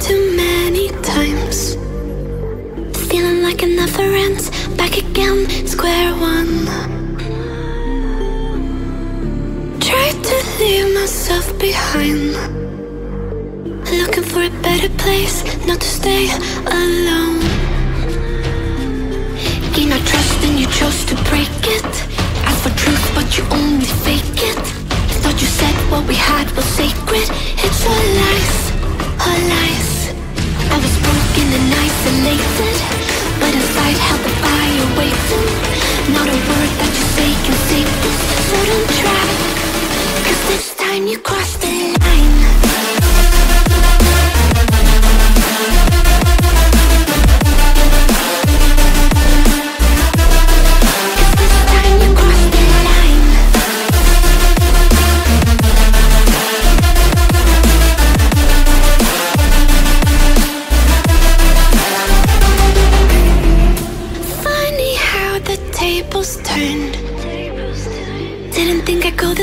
too many times. Feeling like it never ends. Back again, square one. Tried to leave myself behind. Looking for a better place, not to stay alone. Gain our trust and you chose to break it. Ask for truth, but you only fake it. Thought you said what we had was sacred. Not a word that you say can save this, this time you crossed tables turned. Didn't think I'd go this